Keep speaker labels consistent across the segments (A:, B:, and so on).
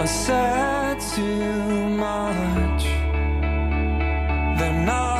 A: I said too much. They're not.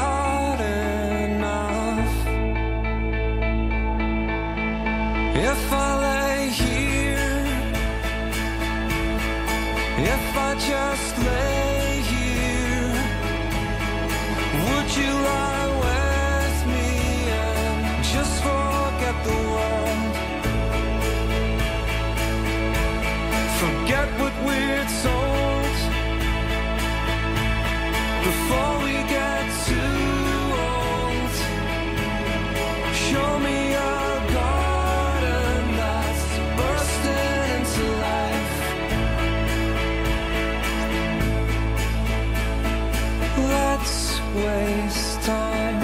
A: waste time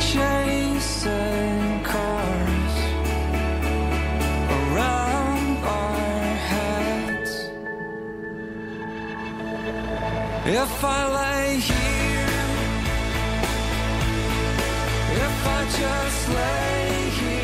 A: chasing cars around our heads. If I lay here, if I just lay here.